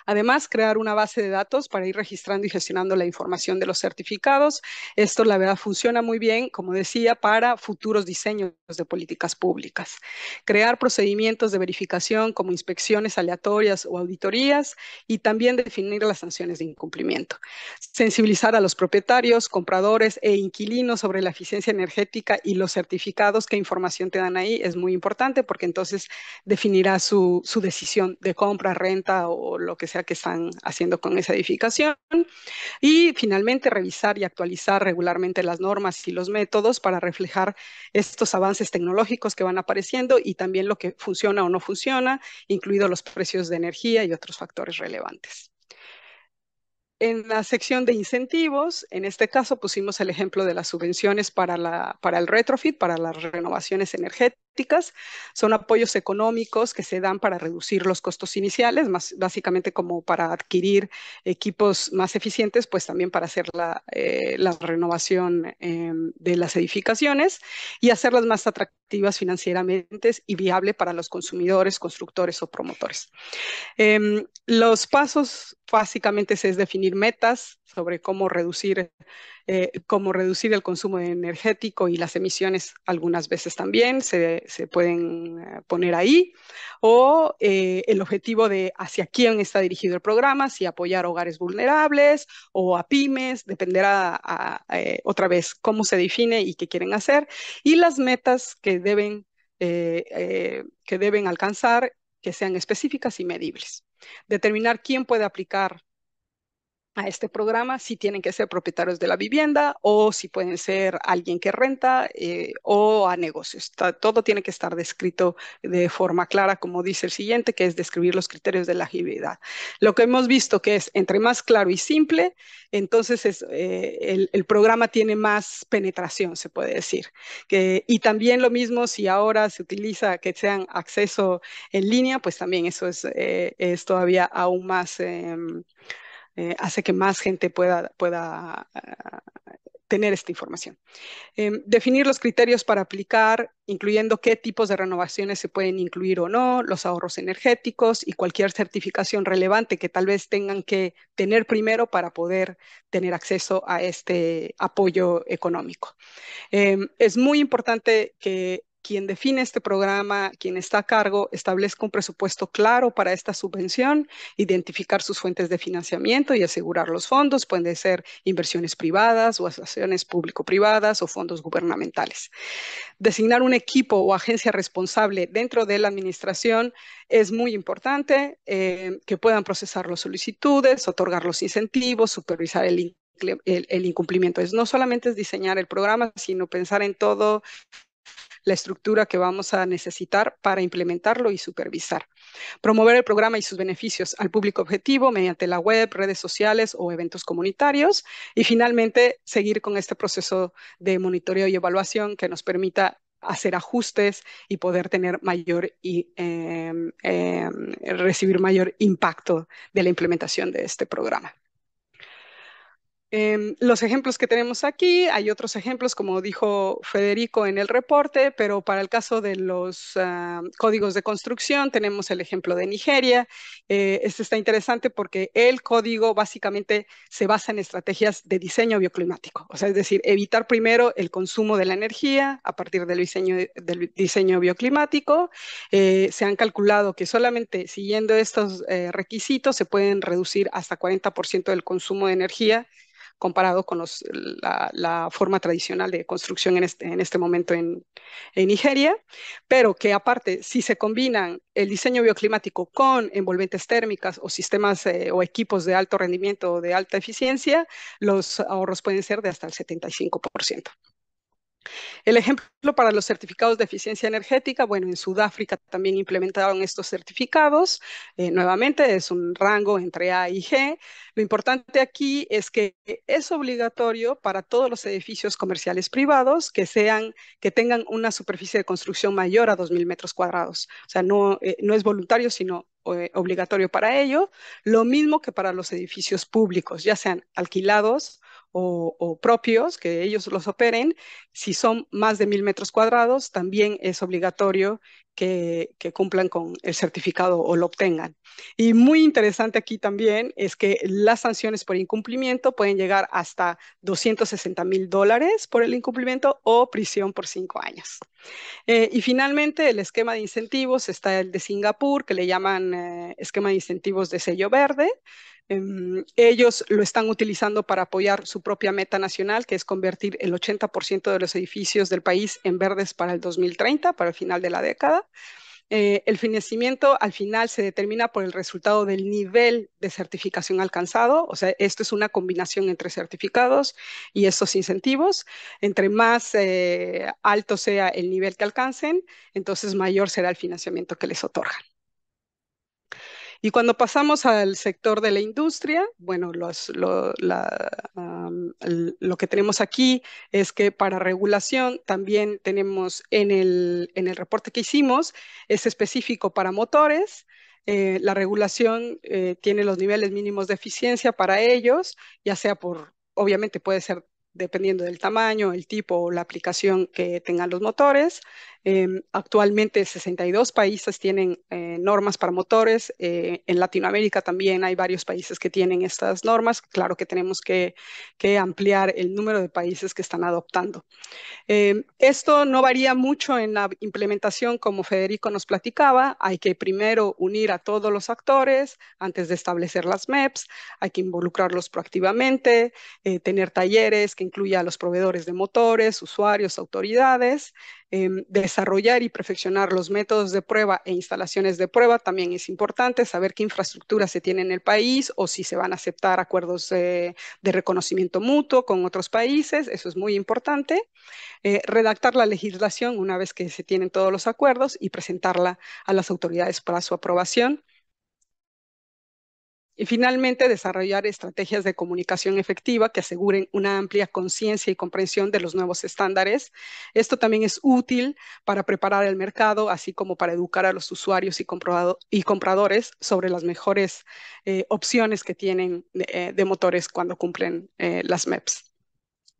Además, crear una base de datos para ir registrando y gestionando la información de los certificados. Esto, la verdad, funciona muy bien, como decía, para futuros diseños de políticas públicas. Crear procedimientos de verificación como inspecciones aleatorias o auditorías y también definir las sanciones de incumplimiento. Sensibilizar a los propietarios, compradores e inquilinos sobre la eficiencia energética y los certificados, qué información te dan ahí, es muy importante porque entonces definirá su, decisión de compra, renta o lo que sea que están haciendo con esa edificación. Y finalmente, revisar y actualizar regularmente las normas y los métodos para reflejar estos avances tecnológicos que van apareciendo y también lo que funciona o no funciona, incluidos los precios de energía y otros factores relevantes. En la sección de incentivos, en este caso pusimos el ejemplo de las subvenciones para, la, para el retrofit, para las renovaciones energéticas. Son apoyos económicos que se dan para reducir los costos iniciales, más básicamente como para adquirir equipos más eficientes, pues también para hacer la, eh, renovación em, de las edificaciones y hacerlas más atractivas financieramente y viable para los consumidores, constructores o promotores. Em, los pasos básicamente es definir metas sobre cómo reducir, eh, cómo reducir el consumo energético y las emisiones algunas veces también se, pueden eh, poner ahí, o eh, el objetivo de hacia quién está dirigido el programa, si apoyar hogares vulnerables o a pymes, dependerá otra vez cómo se define y qué quieren hacer, y las metas que deben, que deben alcanzar que sean específicas y medibles. Determinar quién puede aplicar a este programa, si tienen que ser propietarios de la vivienda o si pueden ser alguien que renta eh, o a negocios. todo tiene que estar descrito de forma clara, como dice el siguiente, que es describir los criterios de la agilidad. Lo que hemos visto que es entre más claro y simple, entonces es, eh, el, programa tiene más penetración, se puede decir. Que, y también lo mismo si ahora se utiliza que sean acceso en línea, pues también eso es, eh, es todavía aún más em, eh, hace que más gente pueda, pueda ah, tener esta información. Em, definir los criterios para aplicar, incluyendo qué tipos de renovaciones se pueden incluir o no, los ahorros energéticos y cualquier certificación relevante que tal vez tengan que tener primero para poder tener acceso a este apoyo económico. Em, es muy importante que quien define este programa, quien está a cargo, establezca un presupuesto claro para esta subvención, identificar sus fuentes de financiamiento y asegurar los fondos. Pueden ser inversiones privadas o asociaciones público-privadas o fondos gubernamentales. Designar un equipo o agencia responsable dentro de la administración es muy importante, eh, que puedan procesar las solicitudes, otorgar los incentivos, supervisar el incumplimiento. Es no solamente es diseñar el programa, sino pensar en todo la estructura que vamos a necesitar para implementarlo y supervisar. Promover el programa y sus beneficios al público objetivo mediante la web, redes sociales o eventos comunitarios. Y finalmente, seguir con este proceso de monitoreo y evaluación que nos permita hacer ajustes y poder tener mayor y em, em, recibir mayor impacto de la implementación de este programa. Em, los ejemplos que tenemos aquí, hay otros ejemplos, como dijo Federico en el reporte, pero para el caso de los ah, códigos de construcción tenemos el ejemplo de Nigeria. Eh, este está interesante porque el código básicamente se basa en estrategias de diseño bioclimático, o sea, es decir, evitar primero el consumo de la energía a partir del diseño, del diseño bioclimático. Eh, se han calculado que solamente siguiendo estos eh, requisitos se pueden reducir hasta 40% del consumo de energía comparado con la, forma tradicional de construcción en este, este momento en, Nigeria, pero que aparte, si se combinan el diseño bioclimático con envolventes térmicas o sistemas eh, o equipos de alto rendimiento o de alta eficiencia, los ahorros pueden ser de hasta el 75%. El ejemplo para los certificados de eficiencia energética, bueno, en Sudáfrica también implementaron estos certificados. Eh, nuevamente es un rango entre A y G. Lo importante aquí es que es obligatorio para todos los edificios comerciales privados que sean, que tengan una superficie de construcción mayor a 2.000 metros cuadrados. O sea, no, eh, no es voluntario, sino eh, obligatorio para ello. Lo mismo que para los edificios públicos, ya sean alquilados o, propios, que ellos los operen. Si son más de mil metros cuadrados, también es obligatorio que, cumplan con el certificado o lo obtengan. Y muy interesante aquí también es que las sanciones por incumplimiento pueden llegar hasta 260 mil dólares por el incumplimiento o prisión por cinco años. Eh, y finalmente, el esquema de incentivos está el de Singapur, que le llaman eh, esquema de incentivos de sello verde. Em, ellos lo están utilizando para apoyar su propia meta nacional, que es convertir el 80% de los edificios del país en verdes para el 2030, para el final de la década. Eh, el financiamiento al final se determina por el resultado del nivel de certificación alcanzado, o sea, esto es una combinación entre certificados y estos incentivos. Entre más eh, alto sea el nivel que alcancen, entonces mayor será el financiamiento que les otorgan. Y cuando pasamos al sector de la industria, bueno, lo, que tenemos aquí es que para regulación también tenemos en el, en el reporte que hicimos, es específico para motores. Eh, la regulación eh, tiene los niveles mínimos de eficiencia para ellos, ya sea por, obviamente puede ser dependiendo del tamaño, el tipo o la aplicación que tengan los motores. Em, actualmente 62 países tienen eh, normas para motores. Eh, en Latinoamérica también hay varios países que tienen estas normas. Claro que tenemos que, ampliar el número de países que están adoptando. Em, esto no varía mucho en la implementación, como Federico nos platicaba. Hay que primero unir a todos los actores antes de establecer las MEPs. Hay que involucrarlos proactivamente, eh, tener talleres que incluya a los proveedores de motores, usuarios, autoridades. Em, desarrollar y perfeccionar los métodos de prueba e instalaciones de prueba también es importante, saber qué infraestructura se tiene en el país o si se van a aceptar acuerdos de reconocimiento mutuo con otros países, eso es muy importante. Eh, redactar la legislación una vez que se tienen todos los acuerdos y presentarla a las autoridades para su aprobación. Y finalmente, desarrollar estrategias de comunicación efectiva que aseguren una amplia conciencia y comprensión de los nuevos estándares. Esto también es útil para preparar el mercado, así como para educar a los usuarios y, compradores sobre las mejores eh, opciones que tienen de, eh, motores cuando cumplen eh, las MEPS.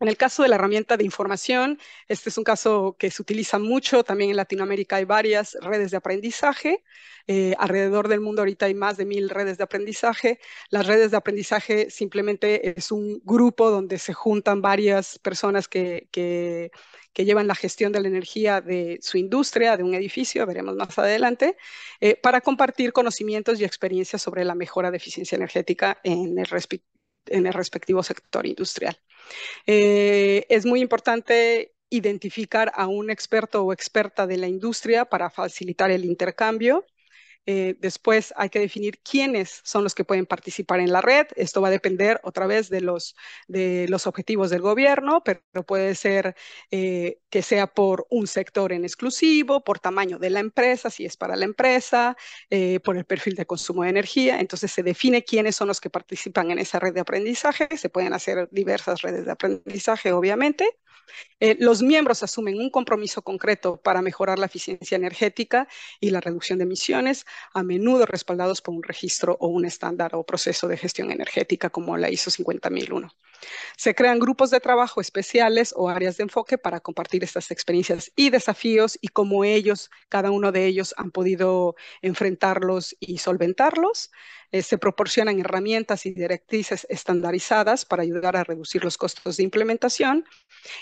En el caso de la herramienta de información, este es un caso que se utiliza mucho, también en Latinoamérica hay varias redes de aprendizaje, eh, alrededor del mundo ahorita hay más de mil redes de aprendizaje. Las redes de aprendizaje simplemente es un grupo donde se juntan varias personas que, que, llevan la gestión de la energía de su industria, de un edificio, veremos más adelante, eh, para compartir conocimientos y experiencias sobre la mejora de eficiencia energética en el, en el respectivo sector industrial. Eh, es muy importante identificar a un experto o experta de la industria para facilitar el intercambio. Eh, después hay que definir quiénes son los que pueden participar en la red. Esto va a depender otra vez de los, de los objetivos del gobierno, pero puede ser eh, que sea por un sector en exclusivo, por tamaño de la empresa, si es para la empresa, eh, por el perfil de consumo de energía. Entonces se define quiénes son los que participan en esa red de aprendizaje. Se pueden hacer diversas redes de aprendizaje, obviamente. Eh, los miembros asumen un compromiso concreto para mejorar la eficiencia energética y la reducción de emisiones. A menudo respaldados por un registro o un estándar o proceso de gestión energética como la ISO 50001. Se crean grupos de trabajo especiales o áreas de enfoque para compartir estas experiencias y desafíos y cómo ellos, cada uno de ellos, han podido enfrentarlos y solventarlos. Eh, se proporcionan herramientas y directrices estandarizadas para ayudar a reducir los costos de implementación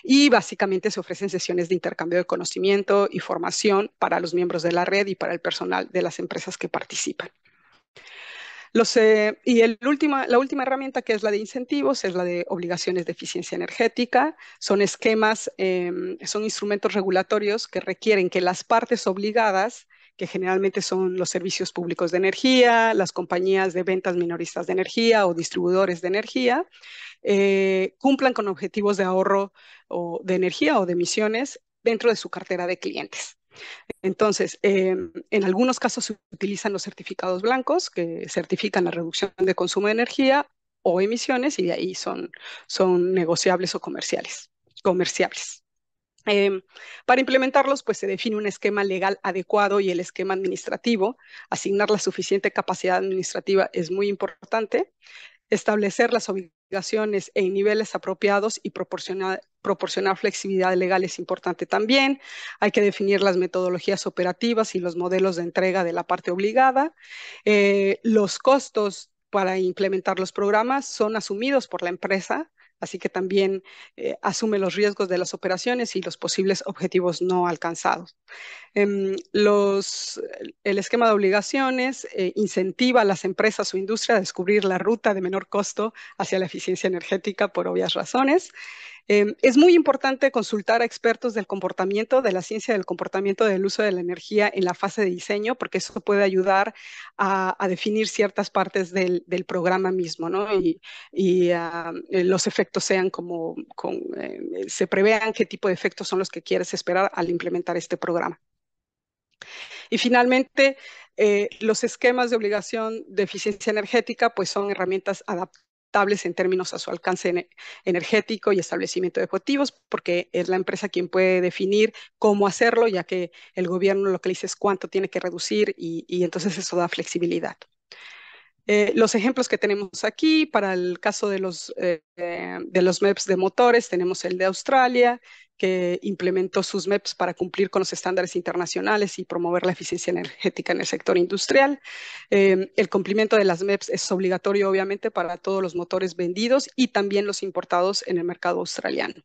y básicamente se ofrecen sesiones de intercambio de conocimiento y formación para los miembros de la red y para el personal de las empresas que participan. Eh, y la última herramienta que es la de incentivos es la de obligaciones de eficiencia energética. Son esquemas, em, son instrumentos regulatorios que requieren que las partes obligadas que generalmente son los servicios públicos de energía, las compañías de ventas minoristas de energía o distribuidores de energía, eh, cumplan con objetivos de ahorro o de energía o de emisiones dentro de su cartera de clientes. Entonces, em, en algunos casos se utilizan los certificados blancos que certifican la reducción de consumo de energía o emisiones y de ahí son, son negociables o comerciales, comerciables. Em, para implementarlos, pues se define un esquema legal adecuado y el esquema administrativo. Asignar la suficiente capacidad administrativa es muy importante. Establecer las obligaciones en niveles apropiados y proporcionar, flexibilidad legal es importante también. Hay que definir las metodologías operativas y los modelos de entrega de la parte obligada. Eh, los costos para implementar los programas son asumidos por la empresa, así que también eh, asume los riesgos de las operaciones y los posibles objetivos no alcanzados. Em, el esquema de obligaciones eh, incentiva a las empresas o industria a descubrir la ruta de menor costo hacia la eficiencia energética por obvias razones. Em, es muy importante consultar a expertos del comportamiento, de la ciencia del comportamiento del uso de la energía en la fase de diseño, porque eso puede ayudar a, definir ciertas partes del, programa mismo, ¿no? Y, eh, los efectos sean como, eh, se prevean qué tipo de efectos son los que quieres esperar al implementar este programa. Y finalmente, eh, los esquemas de obligación de eficiencia energética pues son herramientas adaptadas en términos a su alcance energético y establecimiento de objetivos, porque es la empresa quien puede definir cómo hacerlo, ya que el gobierno lo que dice es cuánto tiene que reducir y, entonces eso da flexibilidad. Eh, los ejemplos que tenemos aquí, para el caso de los, eh, de los MEPs de motores, tenemos el de Australia, que implementó sus MEPs para cumplir con los estándares internacionales y promover la eficiencia energética en el sector industrial. Eh, el cumplimiento de las MEPs es obligatorio, obviamente, para todos los motores vendidos y también los importados en el mercado australiano.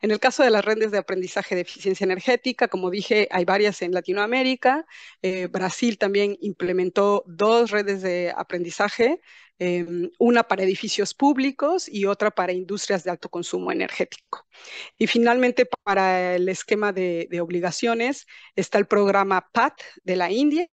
En el caso de las redes de aprendizaje de eficiencia energética, como dije, hay varias en Latinoamérica. Eh, Brasil también implementó dos redes de aprendizaje Em, una para edificios públicos y otra para industrias de alto consumo energético. Y finalmente, para el esquema de, de obligaciones, está el programa PAT de la India,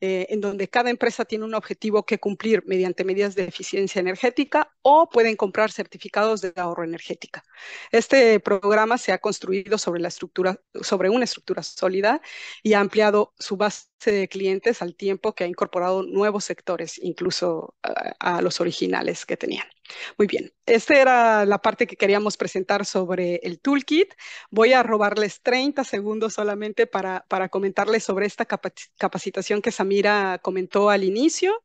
eh, en donde cada empresa tiene un objetivo que cumplir mediante medidas de eficiencia energética o pueden comprar certificados de ahorro energética. Este programa se ha construido sobre, una estructura sólida y ha ampliado su base de clientes al tiempo que ha incorporado nuevos sectores, incluso a, los originales que tenían. Muy bien, esta era la parte que queríamos presentar sobre el toolkit. Voy a robarles 30 segundos solamente para, para comentarles sobre esta capacitación que Samira comentó al inicio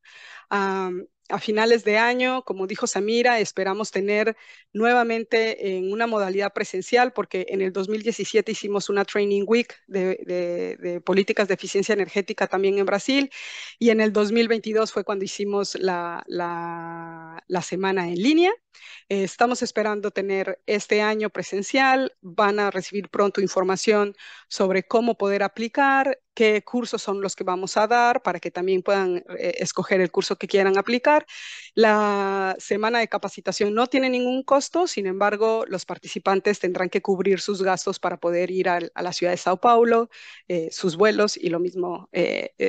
a finales de año, como dijo Samira, esperamos tener nuevamente en una modalidad presencial, porque en el 2017 hicimos una Training Week de, políticas de eficiencia energética también en Brasil, y en el 2022 fue cuando hicimos la, semana en línea. Eh, estamos esperando tener este año presencial, van a recibir pronto información sobre cómo poder aplicar, qué cursos son los que vamos a dar para que también puedan eh, escoger el curso que quieran aplicar. La semana de capacitación no tiene ningún costo, sin embargo, los participantes tendrán que cubrir sus gastos para poder ir a, la ciudad de Sao Paulo, eh, sus vuelos y lo mismo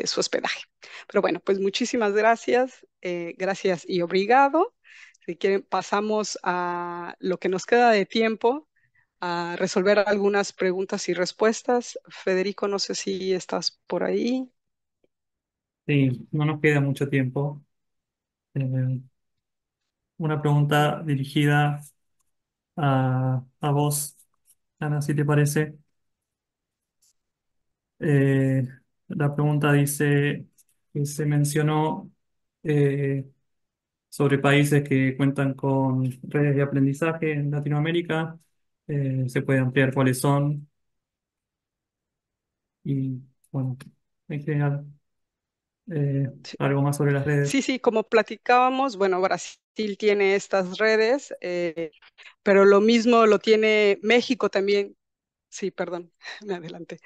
su hospedaje. Pero bueno, pues muchísimas gracias, gracias y obrigado. Si quieren, pasamos a lo que nos queda de tiempo, a resolver algunas preguntas y respuestas. Federico, no sé si estás por ahí. Sí, no nos queda mucho tiempo. Eh, una pregunta dirigida a, vos, Ana, si te parece. Eh, la pregunta dice, que se mencionó eh, sobre países que cuentan con redes de aprendizaje en Latinoamérica. Eh, se puede ampliar cuáles son. Y bueno, en general, eh, algo más sobre las redes. Sí, sí, como platicábamos, bueno, Brasil tiene estas redes, pero lo mismo lo tiene México también. Sí, perdón, me adelanté.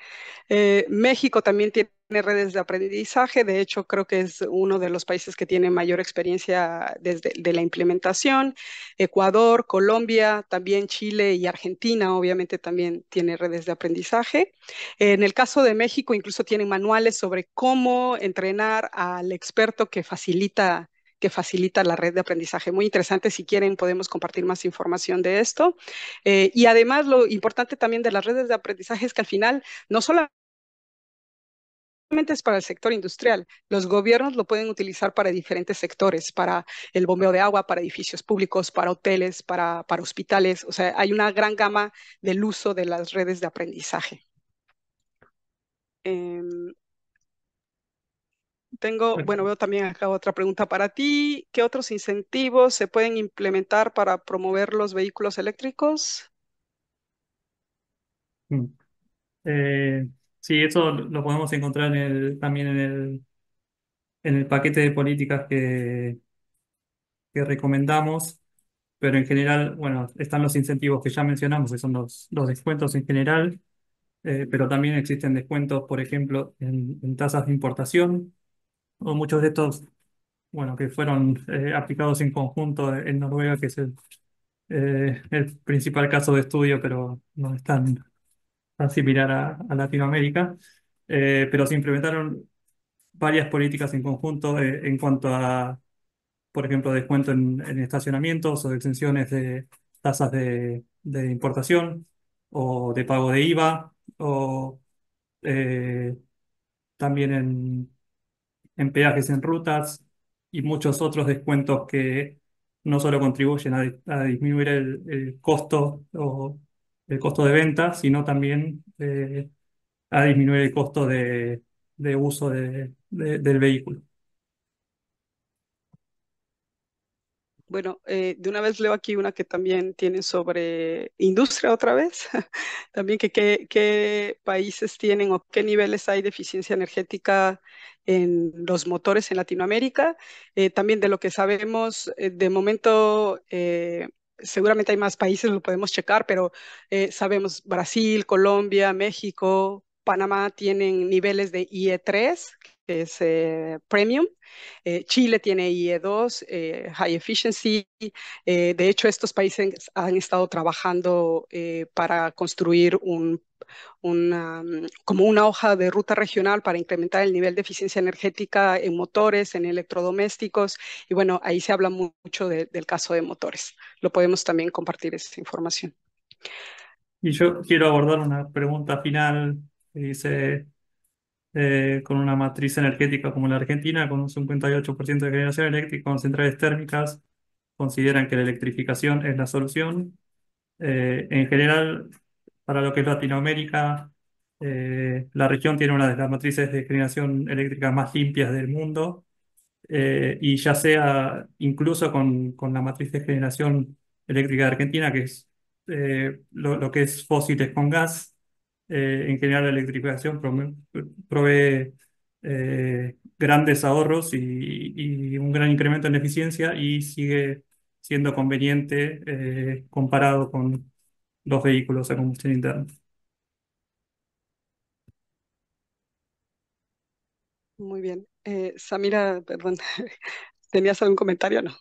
México también tiene redes de aprendizaje. De hecho, creo que es uno de los países que tiene mayor experiencia desde de la implementación. Ecuador, Colombia, también Chile y Argentina, obviamente, también tiene redes de aprendizaje. En el caso de México, incluso tienen manuales sobre cómo entrenar al experto que facilita que facilita la red de aprendizaje. Muy interesante, si quieren podemos compartir más información de esto. Eh, y además lo importante también de las redes de aprendizaje es que al final no solo es para el sector industrial. Los gobiernos lo pueden utilizar para diferentes sectores, para el bombeo de agua, para edificios públicos, para hoteles, para, para hospitales. O sea, hay una gran gama del uso de las redes de aprendizaje. Em, tengo, bueno, veo también acá otra pregunta para ti. ¿Qué otros incentivos se pueden implementar para promover los vehículos eléctricos? Mm. Eh, Sí, eso lo podemos encontrar también en el, en el paquete de políticas que, que recomendamos, pero en general, bueno, están los incentivos que ya mencionamos, que son los, los descuentos en general, eh, pero también existen descuentos, por ejemplo, en, tasas de importación, o muchos de estos, bueno, que fueron eh, aplicados en conjunto en Noruega, que es el, eh, el principal caso de estudio, pero no están similar a, a Latinoamérica, eh, pero se implementaron varias políticas en conjunto en cuanto a, por ejemplo, descuento en, estacionamientos o exenciones de tasas de, de, importación o de pago de IVA o también en, en peajes en rutas y muchos otros descuentos que no solo contribuyen a, disminuir el, costo o el costo de venta, sino también eh, a disminuir el costo de, uso del vehículo. Bueno, eh, de una vez leo aquí una que también tiene sobre industria otra vez, también que qué países tienen o qué niveles hay de eficiencia energética en los motores en Latinoamérica. Eh, también de lo que sabemos, de momento seguramente hay más países, lo podemos checar, pero eh, sabemos Brasil, Colombia, México, Panamá tienen niveles de IE3, es eh, premium. Eh, Chile tiene IE2, High Efficiency. de hecho, estos países han estado trabajando para construir un una, como una hoja de ruta regional para incrementar el nivel de eficiencia energética en motores, en electrodomésticos. Y bueno, ahí se habla mucho del caso de motores. Lo podemos también compartir esa información. Y yo quiero abordar una pregunta final dice, eh, con una matriz energética como la Argentina, con un 58% de generación eléctrica con centrales térmicas, consideran que la electrificación es la solución. Eh, en general, para lo que es Latinoamérica. Eh, la región tiene una de las matrices de generación eléctrica más limpias del mundo eh, y ya sea incluso con, con, la matriz de generación eléctrica de Argentina, que es eh, lo, que es fósiles con gas, en general la electrificación provee, grandes ahorros y, un gran incremento en eficiencia y sigue siendo conveniente comparado con los vehículos a combustión interna. Muy bien. Eh, Samira, perdón, ¿tenías algún comentario o no?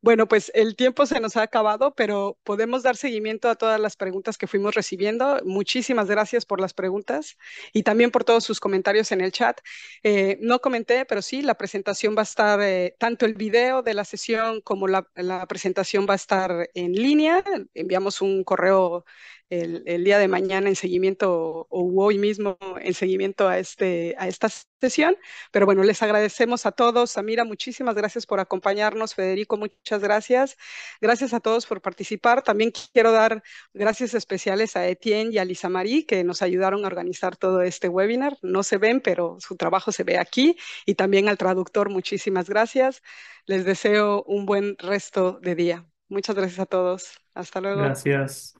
Bueno, pues el tiempo se nos ha acabado, pero podemos dar seguimiento a todas las preguntas que fuimos recibiendo. Muchísimas gracias por las preguntas y también por todos sus comentarios en el chat. Eh, no comenté, pero sí, la presentación va a estar, eh, tanto el video de la sesión como la, presentación va a estar en línea. Enviamos un correo el, día de mañana en seguimiento o hoy mismo en seguimiento a, este, a esta sesión. Pero bueno, les agradecemos a todos. Samira, muchísimas gracias por acompañarnos. Federico, muchas gracias. Gracias a todos por participar. También quiero dar gracias especiales a Etienne y a Lisa Marie que nos ayudaron a organizar todo este webinar. No se ven, pero su trabajo se ve aquí. Y también al traductor, muchísimas gracias. Les deseo un buen resto de día. Muchas gracias a todos. Hasta luego. Gracias.